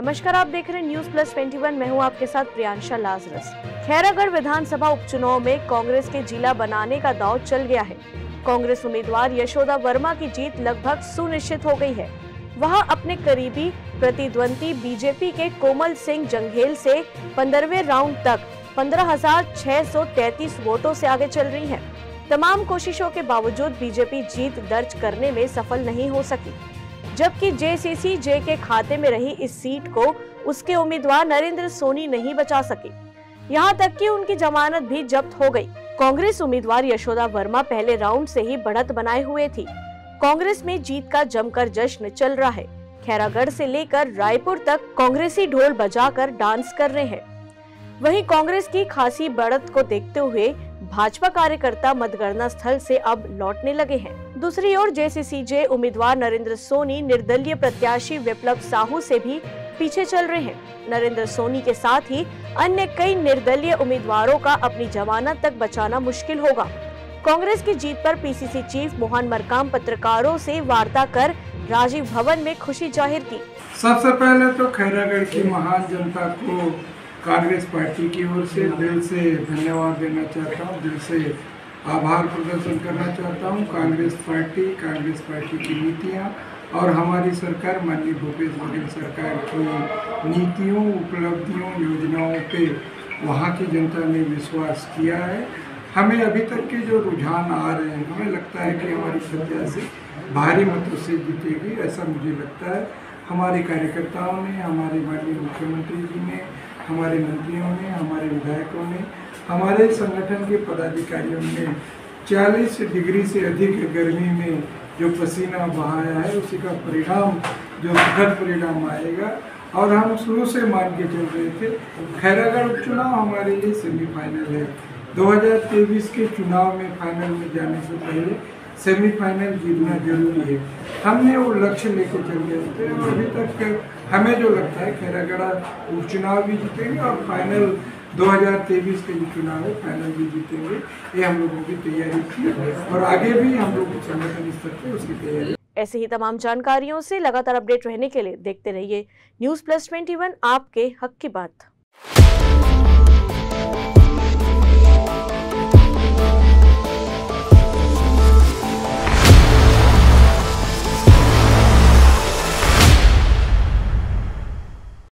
नमस्कार आप देख रहे हैं न्यूज़ प्लस 21 मैं हूँ आपके साथ प्रियांशा लाजरस। खैरागढ़ विधानसभा उपचुनाव में कांग्रेस के जिला बनाने का दाव चल गया है। कांग्रेस उम्मीदवार यशोदा वर्मा की जीत लगभग सुनिश्चित हो गई है। वह अपने करीबी प्रतिद्वंदी बीजेपी के कोमल सिंह जंघेल से पंद्रहवें राउंड तक 15,633 वोटों से आगे चल रही है। तमाम कोशिशों के बावजूद बीजेपी जीत दर्ज करने में सफल नहीं हो सकी। जबकि जेसीसी जे के खाते में रही इस सीट को उसके उम्मीदवार नरेंद्र सोनी नहीं बचा सके। यहाँ तक कि उनकी जमानत भी जब्त हो गई। कांग्रेस उम्मीदवार यशोदा वर्मा पहले राउंड से ही बढ़त बनाए हुए थी। कांग्रेस में जीत का जमकर जश्न चल रहा है। खैरागढ़ से लेकर रायपुर तक कांग्रेसी ढोल बजाकर डांस कर रहे हैं। वहीं कांग्रेस की खासी बढ़त को देखते हुए भाजपा कार्यकर्ता मतगणना स्थल से अब लौटने लगे हैं। दूसरी ओर जेसीसीजे उम्मीदवार नरेंद्र सोनी निर्दलीय प्रत्याशी विप्लव साहू से भी पीछे चल रहे हैं। नरेंद्र सोनी के साथ ही अन्य कई निर्दलीय उम्मीदवारों का अपनी जमानत तक बचाना मुश्किल होगा। कांग्रेस की जीत पर पीसीसी चीफ मोहन मरकाम पत्रकारों से वार्ता कर राजीव भवन में खुशी ज़ाहिर की। सबसे पहले तो खैरागढ़ की महान जनता को कांग्रेस पार्टी की ओर से दिल से धन्यवाद देना चाहता हूँ, दिल से आभार प्रदर्शन करना चाहता हूँ। कांग्रेस पार्टी कांग्रेस पार्टी की नीतियाँ और हमारी सरकार, माननीय भूपेश बघेल सरकार की नीतियों, उपलब्धियों, योजनाओं पे वहाँ की जनता ने विश्वास किया है। हमें अभी तक के जो रुझान आ रहे हैं, हमें लगता है कि हमारी प्रत्याशी भारी मतों से जीतेगी, ऐसा मुझे लगता है। हमारे कार्यकर्ताओं ने, हमारे माननीय मुख्यमंत्री जी ने, हमारे मंत्रियों ने, हमारे विधायकों ने हमारे संगठन के पदाधिकारियों ने 40 डिग्री से अधिक गर्मी में जो पसीना बहाया है, उसी का परिणाम, जो सुखद परिणाम आएगा। और हम शुरू से मान के चल रहे थे, खैरागढ़ उपचुनाव हमारे लिए सेमीफाइनल है। 2023 के चुनाव में फाइनल में जाने से पहले सेमीफाइनल जीतना ज़रूरी है। हमने वो लक्ष्य लेकर चल रहे थे अभी तक हमें जो लगता है, खैरागढ़ उपचुनाव भी जीतेंगे और फाइनल 2023 के जो चुनाव है, फाइनल भी जीतेंगे। ये हम लोगों की तैयारी थी और आगे भी हम लोग संगठन स्तर पर उसकी तैयारी। ऐसे ही तमाम जानकारियों से लगातार अपडेट रहने के लिए देखते रहिए न्यूज़ प्लस ट्वेंटी आपके हक की बात।